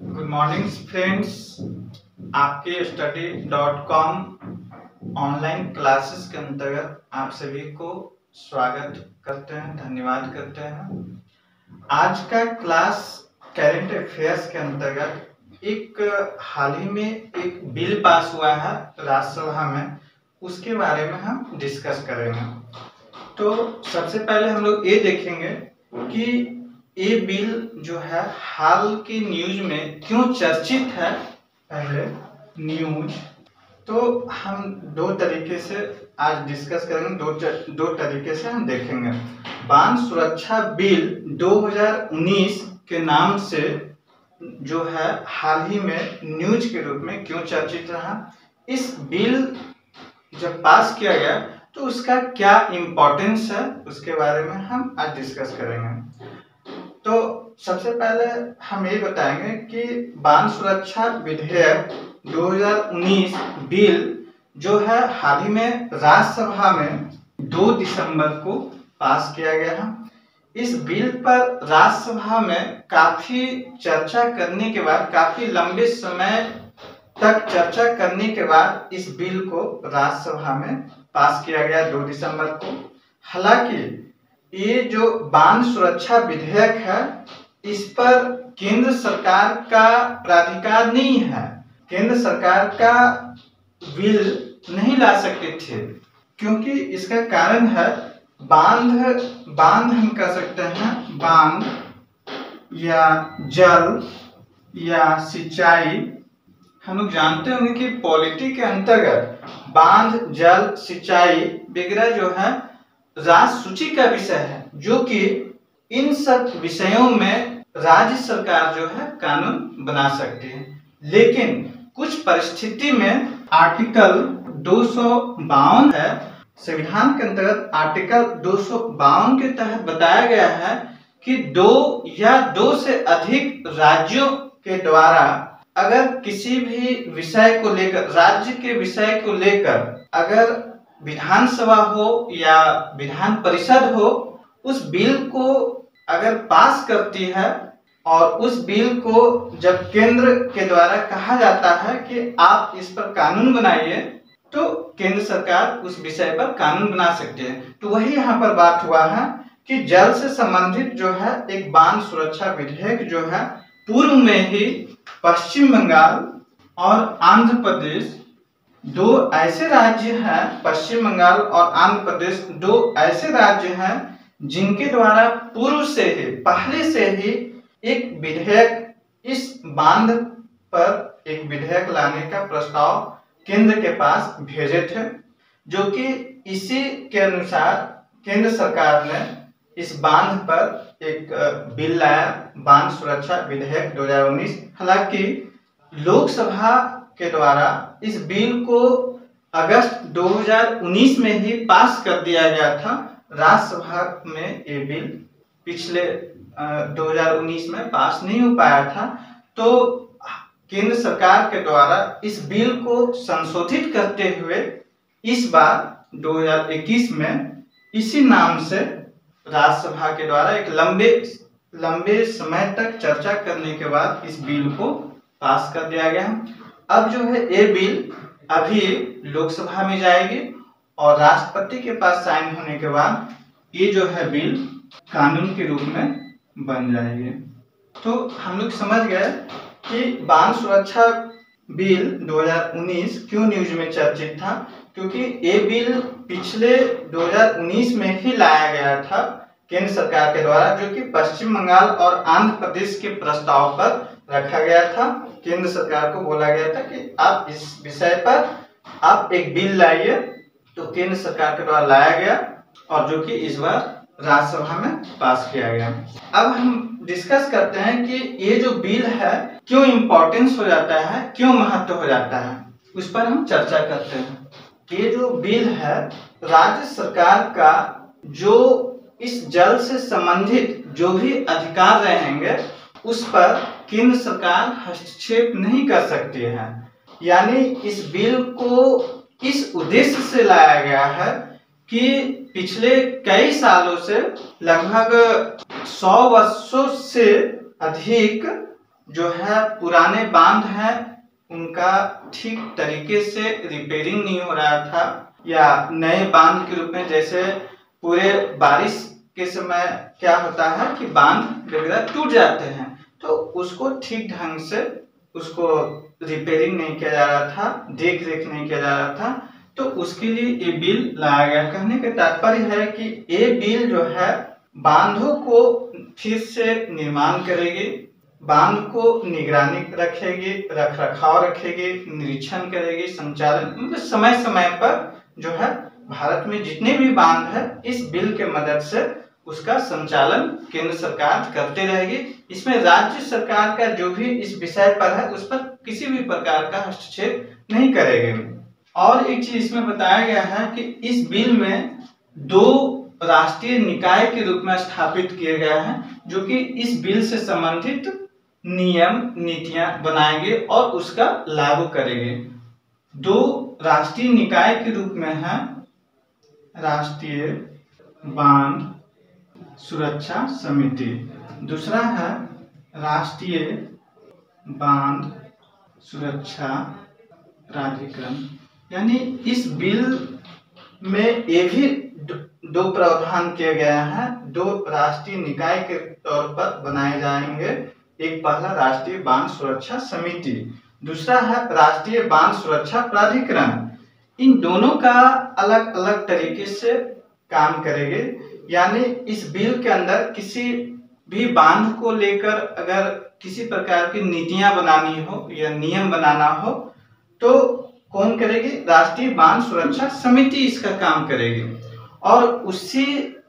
Good morning friends आपके study dot com online classes के अंतर्गत आप सभी को स्वागत करते हैं, धन्यवाद करते हैं। आज का क्लास करेंट अफेयर्स के अंतर्गत एक, हाल ही में एक बिल पास हुआ है राज्यसभा में, उसके बारे में हम डिस्कस करेंगे। तो सबसे पहले हम लोग ये देखेंगे कि ये बिल जो है हाल की न्यूज़ में क्यों चर्चित है? पहले न्यूज़। तो हम दो तरीके से आज डिस्कस करेंगे, दो दो तरीके से हम देखेंगे। बाँध सुरक्षा बिल 2019 के नाम से जो है हाल ही में न्यूज़ के रूप में क्यों चर्चित रहा? इस बिल जब पास किया गया तो उसका क्या इम्पोर्टेंस है? उसके बारे में हम आज डिस्कस करेंगे। तो सबसे पहले हम ये बताएँगे कि बाल सुरक्षा विधेयक 2019 बिल जो है हाल ही में राज्यसभा में 2 दिसंबर को पास किया गया है। इस बिल पर राज्यसभा में काफ़ी चर्चा करने के बाद, काफ़ी लंबे समय तक चर्चा करने के बाद इस बिल को राज्यसभा में पास किया गया 2 दिसंबर को। हालाँकि ये जो बाँध सुरक्षा विधेयक है, इस पर केंद्र सरकार का प्राधिकार नहीं है। केंद्र सरकार का बिल नहीं ला सकते थे, क्योंकि इसका कारण है बाँध बाँध हम कह सकते हैं, बाँध या जल या सिंचाई। हम लोग जानते होंगे कि पॉलिटी के अंतर्गत बाँध, जल, सिंचाई वगैरह जो है राज सूची का विषय है, जो कि इन सब विषयों में राज्य सरकार जो है कानून बना सकती है। लेकिन कुछ परिस्थिति में आर्टिकल दो है। संविधान के अंतर्गत आर्टिकल दो सौ बावन के तहत बताया गया है कि दो या दो से अधिक राज्यों के द्वारा अगर किसी भी विषय को लेकर, राज्य के विषय को लेकर अगर विधानसभा हो या विधान परिषद हो, उस बिल को अगर पास करती है और उस बिल को जब केंद्र के द्वारा कहा जाता है कि आप इस पर कानून बनाइए तो केंद्र सरकार उस विषय पर कानून बना सकती है। तो वही यहाँ पर बात हुआ है कि जल से संबंधित जो है एक बाँध सुरक्षा विधेयक जो है, पूर्व में ही पश्चिम बंगाल और आंध्र प्रदेश दो ऐसे राज्य हैं, पश्चिम बंगाल और आंध्र प्रदेश। दो ऐसे राज्य हैं जिनके द्वारा पूर्व से ही, पहले से ही एक विधेयक, इस बाँध पर एक विधेयक लाने का प्रस्ताव केंद्र के पास भेजे थे, जो कि इसी के अनुसार केंद्र सरकार ने इस बाँध पर एक बिल लाया, बाँध सुरक्षा विधेयक 2019 हालाँकि लोकसभा के द्वारा इस बिल को अगस्त 2019 में ही पास कर दिया गया था। राज्यसभा में ये बिल पिछले 2019 में पास नहीं हो पाया था। तो केंद्र सरकार के द्वारा इस बिल को संशोधित करते हुए इस बार 2021 में इसी नाम से राज्यसभा के द्वारा एक लंबे लंबे समय तक चर्चा करने के बाद इस बिल को पास कर दिया गया। अब जो है ये बिल अभी लोकसभा में जाएगी और राष्ट्रपति के पास साइन होने के बाद ये जो है बिल कानून के रूप में बन जाएगी। तो हम लोग समझ गए कि बाल सुरक्षा बिल 2019 क्यों न्यूज़ में चर्चित था? क्योंकि ये बिल पिछले 2019 में ही लाया गया था केंद्र सरकार के द्वारा, जो कि पश्चिम बंगाल और आंध्र प्रदेश के प्रस्ताव पर रखा गया था, केंद्र सरकार को बोला गया था कि आप इस विषय पर आप एक बिल लाइए तो केंद्र सरकार के द्वारा लाया गया और जो कि इस बार राज्यसभा में पास किया गया। अब हम डिस्कस करते हैं कि ये जो बिल है, क्यों इम्पोर्टेंस हो जाता है, क्यों महत्व हो जाता है, उस पर हम चर्चा करते हैं। ये जो बिल है, राज्य सरकार का जो इस जल से संबंधित जो भी अधिकार रहेंगे, उस पर केंद्र सरकार हस्तक्षेप नहीं कर सकती है। यानी इस बिल को इस उद्देश्य से लाया गया है कि पिछले कई सालों से, लगभग सौ वर्षों से अधिक जो है पुराने बाँध हैं, उनका ठीक तरीके से रिपेयरिंग नहीं हो रहा था या नए बाँध के रूप में जैसे पूरे बारिश के समय क्या होता है कि बाँध वगैरह टूट जाते हैं। तो उसको ठीक ढंग से उसको रिपेयरिंग नहीं किया जा रहा था देख रेख नहीं किया जा रहा था तो उसके लिए ये बिल लाया गया। कहने का तात्पर्य है कि ये बिल जो है, बांधों को फिर से निर्माण करेगी, बाँध को निगरानी रखेगी रख रखाव रखेगी, निरीक्षण करेगी, संचालन मतलब समय समय पर जो है, भारत में जितने भी बाँध है, इस बिल के मदद से उसका संचालन केंद्र सरकार करते रहेगी। इसमें राज्य सरकार का जो भी इस विषय पर है, उस पर किसी भी प्रकार का हस्तक्षेप नहीं करेंगे। और एक चीज़ इसमें बताया गया है कि इस बिल में दो राष्ट्रीय निकाय के रूप में स्थापित किए गए हैं, जो कि इस बिल से संबंधित नियम, नीतियाँ बनाएँगे और उसका लागू करेंगे। दो राष्ट्रीय निकाय के रूप में है, राष्ट्रीय बाँध सुरक्षा समिति। दूसरा है राष्ट्रीय बाँध सुरक्षा प्राधिकरण। यानी इस बिल में ये भी दो प्रावधान किए गए हैं। दो राष्ट्रीय निकाय के तौर पर बनाए जाएँगे। एक पहला राष्ट्रीय बाँध सुरक्षा समिति। दूसरा है राष्ट्रीय बाँध सुरक्षा प्राधिकरण। इन दोनों का अलग अलग तरीके से काम करेंगे। यानी इस बिल के अंदर किसी भी बाँध को लेकर अगर किसी प्रकार की नीतियाँ बनानी हो या नियम बनाना हो तो कौन करेगी? राष्ट्रीय बाँध सुरक्षा समिति इसका काम करेगी। और उसी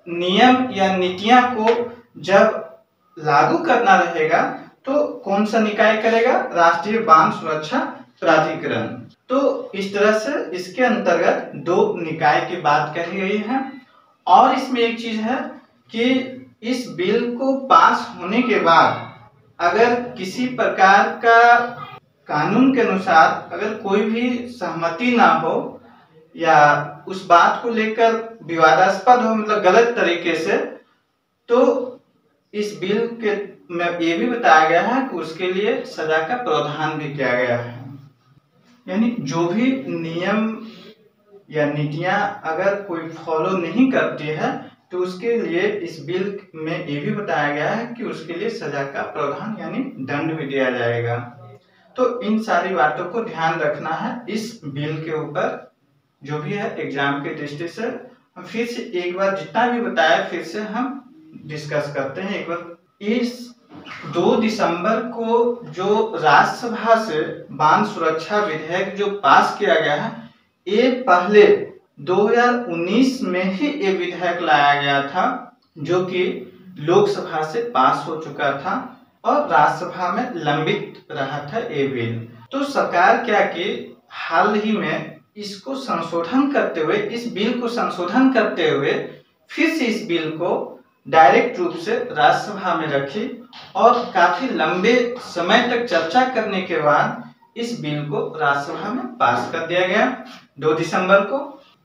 नियम या नीतियाँ को जब लागू करना रहेगा तो कौन सा निकाय करेगा? राष्ट्रीय बाँध सुरक्षा प्राधिकरण। तो इस तरह से इसके अंतर्गत दो निकाय की बात कही गई है। और इसमें एक चीज़ है कि इस बिल को पास होने के बाद अगर किसी प्रकार का कानून के अनुसार अगर कोई भी सहमति ना हो या उस बात को लेकर विवादास्पद हो मतलब गलत तरीके से तो इस बिल के में ये भी बताया गया है कि उसके लिए सजा का प्रावधान भी किया गया है। यानी जो भी नियम या नीतियाँ अगर कोई फॉलो नहीं करती है तो उसके लिए इस बिल में ये भी बताया गया है कि उसके लिए सजा का प्रावधान यानी दंड भी दिया जाएगा। तो इन सारी बातों को ध्यान रखना है इस बिल के ऊपर, जो भी है एग्ज़ाम के दृष्टि से। फिर से एक बार जितना भी बताया, फिर से हम डिस्कस करते हैं एक बार। इस दो दिसंबर को जो राज्यसभा से बाँध सुरक्षा विधेयक जो पास किया गया है ये पहले 2019 में ही ये विधेयक लाया गया था, जो कि लोकसभा से पास हो चुका था और राज्यसभा में लंबित रहा था ये बिल। तो सरकार क्या की, हाल ही में इसको संशोधन करते हुए, इस बिल को संशोधन करते हुए फिर से इस बिल को डायरेक्ट रूप से राज्यसभा में रखी और काफ़ी लंबे समय तक चर्चा करने के बाद इस बिल को राज्यसभा में पास कर दिया गया दो दिसंबर को,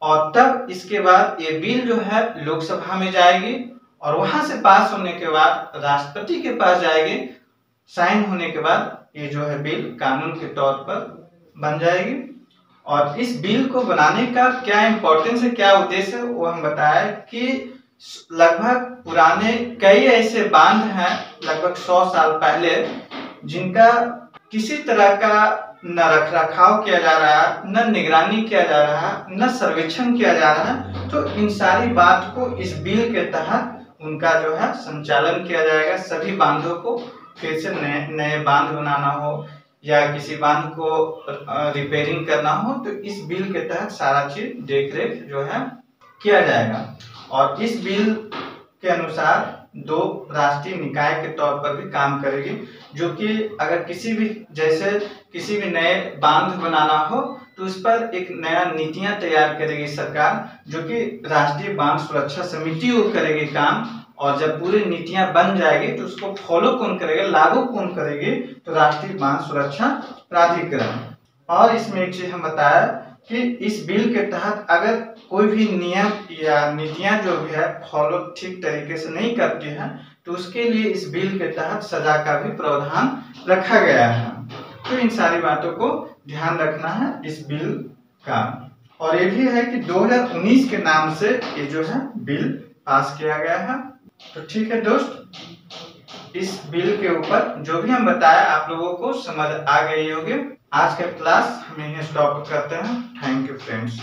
और तब इसके बाद ये बिल जो है लोकसभा में जाएगी, और वहाँ से पास होने के बाद राष्ट्रपति के पास जाएगी। साइन होने के बाद ये जो है बिल कानून के तौर पर बन जाएगी। और इस बिल को बनाने का क्या इंपॉर्टेंस है, क्या उद्देश्य है, वो हम बताया कि लगभग पुराने कई ऐसे बाँध हैं, लगभग सौ साल पहले, जिनका किसी तरह का न रख रखाव किया जा रहा है न निगरानी किया जा रहा है न सर्वेक्षण किया जा रहा है तो इन सारी बात को इस बिल के तहत उनका जो है संचालन किया जाएगा। सभी बांधों को फिर से नए नए बाँध बनाना हो या किसी बाँध को रिपेयरिंग करना हो तो इस बिल के तहत सारा चीज़ देख रेख जो है किया जाएगा। और इस बिल के अनुसार दो राष्ट्रीय निकाय के तौर पर भी काम करेगी, जो कि अगर किसी भी, जैसे किसी भी नए बाँध बनाना हो तो उस पर एक नया नीतियाँ तैयार करेगी सरकार, जो कि राष्ट्रीय बाँध सुरक्षा समिति वो करेगी काम, और जब पूरी नीतियाँ बन जाएगी तो उसको फॉलो कौन करेगा, लागू कौन करेगी तो राष्ट्रीय बाँध सुरक्षा प्राधिकरण। और इसमें एक चीज़ हम बताया कि इस बिल के तहत अगर कोई भी नियम या नीतियाँ जो भी है, फॉलो ठीक तरीके से नहीं करती है तो उसके लिए इस बिल के तहत सजा का भी प्रावधान रखा गया है। तो इन सारी बातों को ध्यान रखना है इस बिल का। और ये भी है कि 2019 के नाम से ये जो है, बिल पास किया गया है। तो ठीक है दोस्त, इस बिल के ऊपर जो भी हम बताया, आप लोगों को समझ आ गई होगी। आज का क्लास हम यही स्टॉप करते हैं। Thank you friends